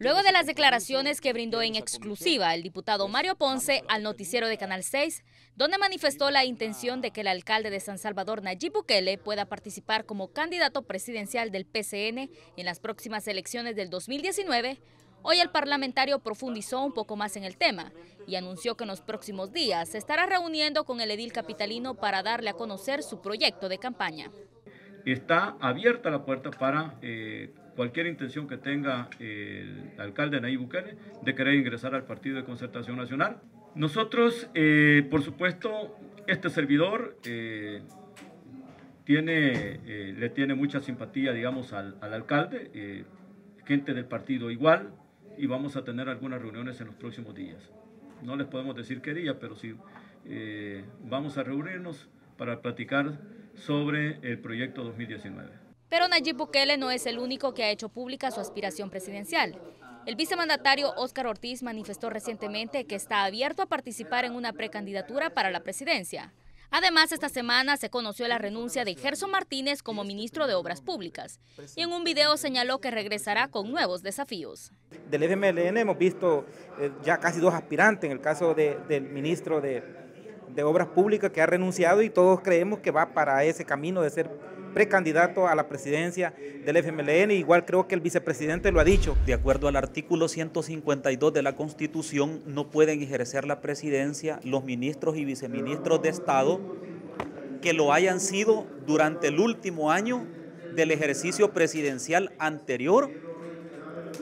Luego de las declaraciones que brindó en exclusiva el diputado Mario Ponce al noticiero de Canal 6, donde manifestó la intención de que el alcalde de San Salvador, Nayib Bukele, pueda participar como candidato presidencial del PCN en las próximas elecciones del 2019, hoy el parlamentario profundizó un poco más en el tema y anunció que en los próximos días se estará reuniendo con el edil capitalino para darle a conocer su proyecto de campaña. Está abierta la puerta para... Eh, cualquier intención que tenga el alcalde Nayib Bukele de querer ingresar al Partido de Concertación Nacional. Nosotros, eh, por supuesto, este servidor eh, tiene, eh, le tiene mucha simpatía, digamos, al, al alcalde, gente del partido igual, y vamos a tener algunas reuniones en los próximos días. No les podemos decir qué día, pero sí vamos a reunirnos para platicar sobre el proyecto 2019. Pero Nayib Bukele no es el único que ha hecho pública su aspiración presidencial. El vicemandatario Óscar Ortiz manifestó recientemente que está abierto a participar en una precandidatura para la presidencia. Además, esta semana se conoció la renuncia de Gerson Martínez como ministro de Obras Públicas y en un video señaló que regresará con nuevos desafíos. Del FMLN hemos visto eh, ya casi dos aspirantes en el caso del ministro de, de Obras Públicas que ha renunciado y todos creemos que va para ese camino de ser precandidato a la presidencia del FMLN, igual creo que el vicepresidente lo ha dicho. De acuerdo al artículo 152 de la Constitución, no pueden ejercer la presidencia los ministros y viceministros de Estado que lo hayan sido durante el último año del ejercicio presidencial anterior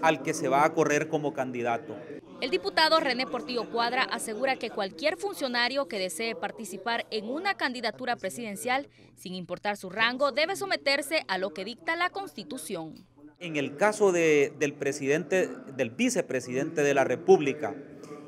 al que se va a correr como candidato. El diputado René Portillo Cuadra asegura que cualquier funcionario que desee participar en una candidatura presidencial, sin importar su rango, debe someterse a lo que dicta la Constitución. En el caso del presidente, del vicepresidente de la República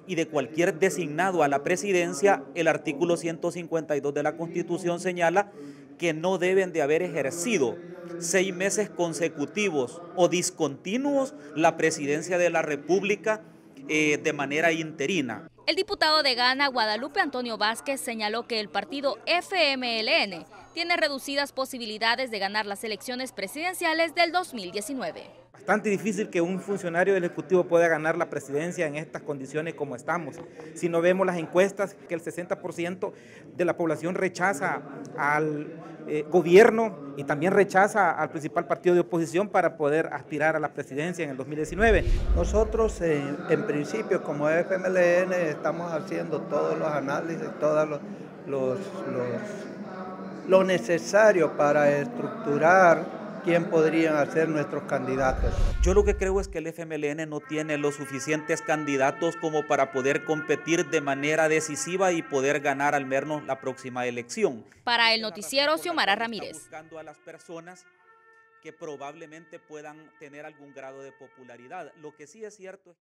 y de cualquier designado a la presidencia, el artículo 152 de la Constitución señala que no deben de haber ejercido seis meses consecutivos o discontinuos la presidencia de la República eh, de manera interina. El diputado de Ghana, Guadalupe Antonio Vázquez, señaló que el partido FMLN tiene reducidas posibilidades de ganar las elecciones presidenciales del 2019. Bastante difícil que un funcionario del Ejecutivo pueda ganar la presidencia en estas condiciones como estamos. Si no vemos las encuestas, que el 60% de la población rechaza al eh, gobierno y también rechaza al principal partido de oposición para poder aspirar a la presidencia en el 2019. Nosotros eh, en principio como FMLN estamos haciendo todos los análisis, todos los, los, lo necesario para estructurar quién podrían ser nuestros candidatos. Yo lo que creo es que el FMLN no tiene los suficientes candidatos como para poder competir de manera decisiva y poder ganar al menos la próxima elección. Para el noticiero, Xiomara Ramírez. Buscando a las personas que probablemente puedan tener algún grado de popularidad. Lo que sí es cierto es